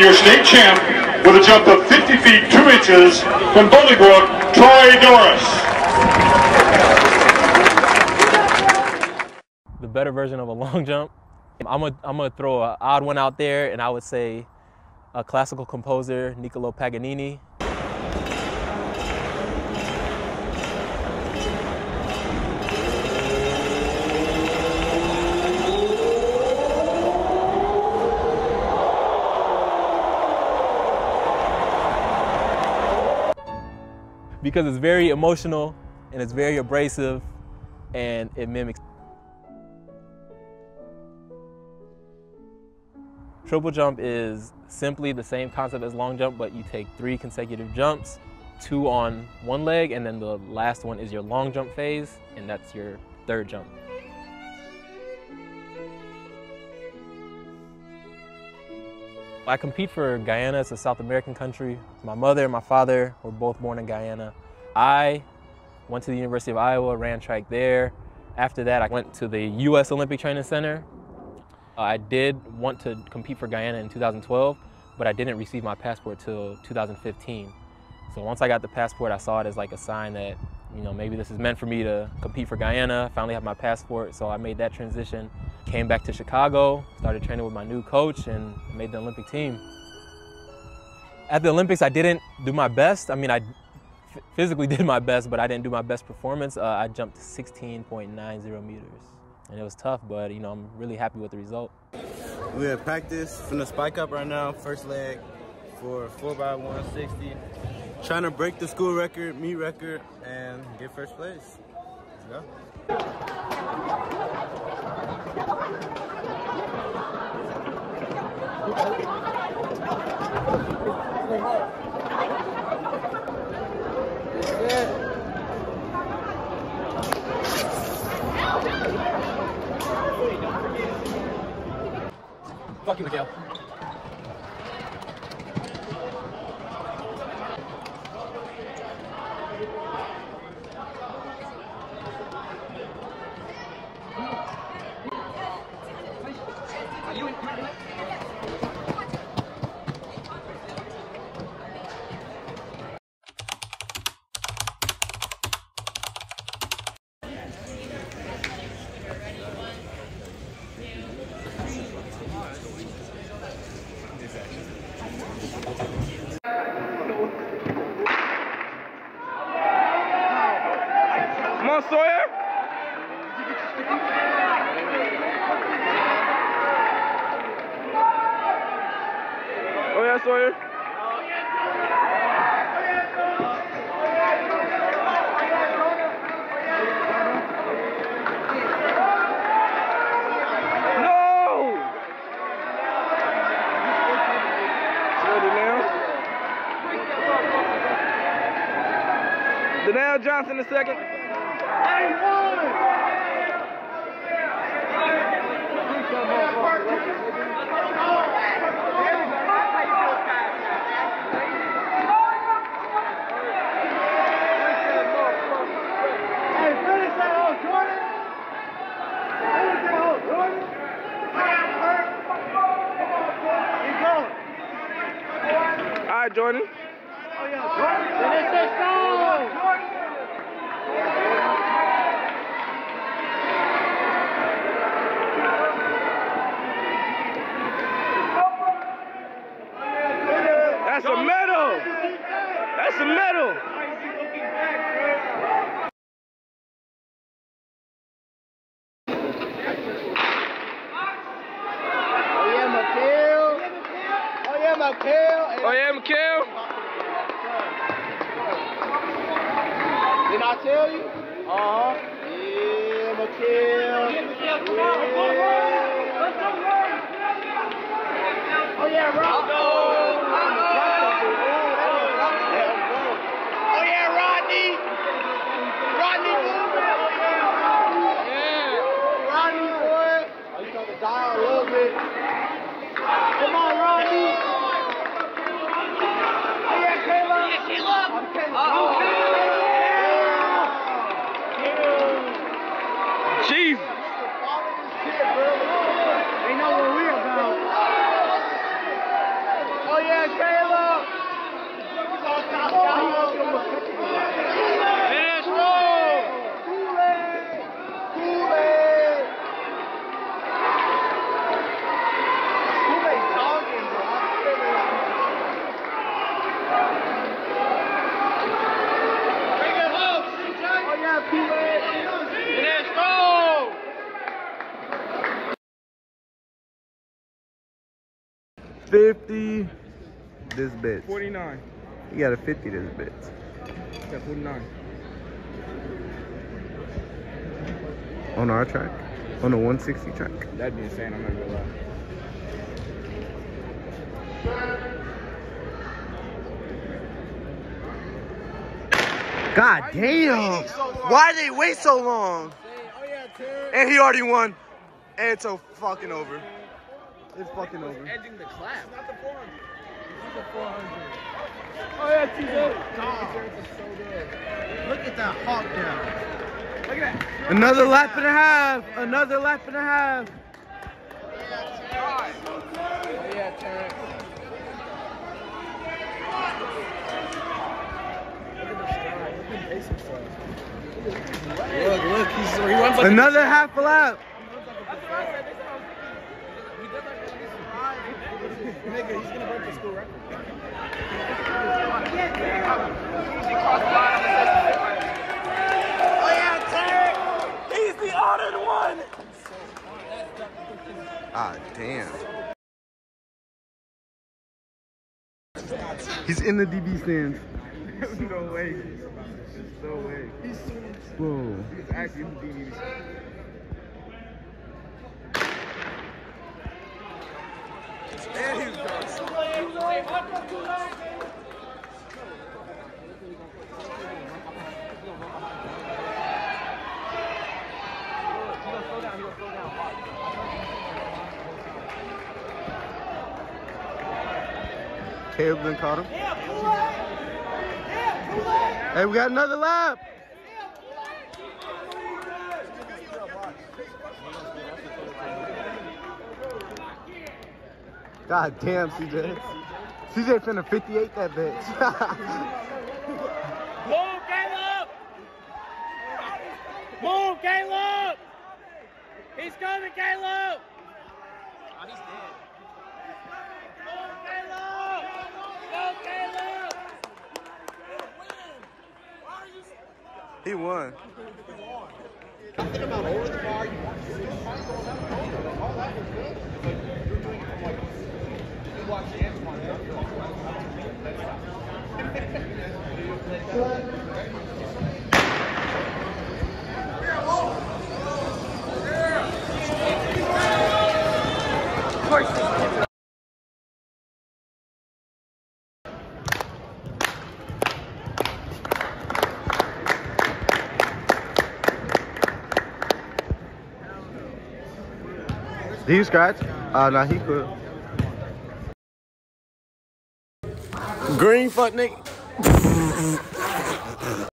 your state champ with a jump of 50 feet 2 inches from Bolingbrook, Troy Doris. the better version of a long jump. I'm gonna I'm gonna throw an odd one out there, and I would say a classical composer, Niccolo Paganini. Because it's very emotional and it's very abrasive and it mimics Triple jump is simply the same concept as long jump, but you take three consecutive jumps, two on one leg, and then the last one is your long jump phase, and that's your third jump. I compete for Guyana, it's a South American country. My mother and my father were both born in Guyana. I went to the University of Iowa, ran track there. After that, I went to the U.S. Olympic Training Center. Uh, I did want to compete for Guyana in 2012, but I didn't receive my passport till 2015. So once I got the passport, I saw it as like a sign that, you know, maybe this is meant for me to compete for Guyana. I Finally have my passport, so I made that transition. Came back to Chicago, started training with my new coach, and made the Olympic team. At the Olympics, I didn't do my best. I mean, I physically did my best, but I didn't do my best performance. Uh, I jumped 16.90 meters. And it was tough, but you know, I'm really happy with the result. We at practice from the spike up right now, first leg for 4x160. Trying to break the school record, meet record, and get first place. Let's go. Fuck you, Miguel. Come on, Sawyer. Oh yeah, Sawyer. No! Ready now? Danelle Johnson the second. All right, Jordan. That's a medal. That's a medal. Oh yeah, Mikhail. Oh yeah, Mikhail. Oh yeah, Mikhail. Didn't I tell you? Uh-huh. Yeah, Mikhail. Oh yeah, Rob. Oh yeah, Rodney. Rodney movement. Yeah. Rodney, boy. Oh, you got to dial a little bit. 50 this bitch. 49. You got a 50 this bitch. Yeah, 49. On our track? On the 160 track? That'd be insane. I'm not gonna lie. God damn! Why did they wait so long? Oh, and he already won. And it's so fucking over. It's fucking over. Edging the clap. Not the 400. This is a 400. Oh yeah, TJ. Look at that hawk down. Look at that. Another lap and a half. Another lap and a half. Oh yeah, Terrence. Look, look, he's, he runs like Another half a lap. Nigga. He's gonna break the school record. He's the honored one. Ah, damn. He's in the DB stands. no way. No way. Whoa. He's actually in the DVD. Caleb then caught him. Hey, we got another lap. God damn, CJ. CJ finna 58 that bitch. Move, Caleb! Move, Caleb! He's coming, Caleb! Oh, he's dead. Move, Caleb! Go, Caleb! he won. Did you scratch? Uh, nah, he could. Green fuck nigga.